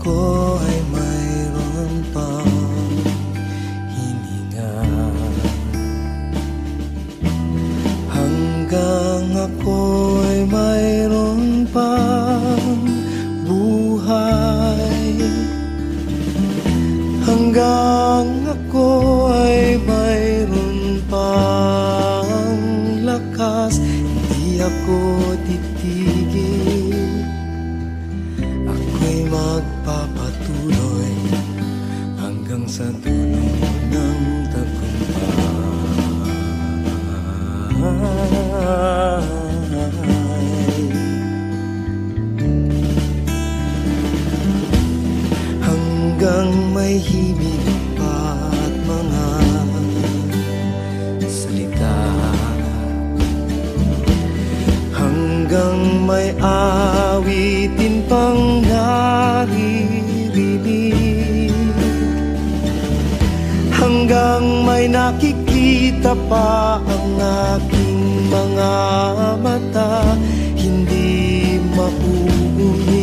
ako ay mayroon pang hininga. Hanggang ako ay mayroon buhay. Hanggang ako Hanggang may himig pa at mga salita. Hanggang may awitin pang naririnig. Hanggang may nakikita pa ang aking mga mata Hindi mauumit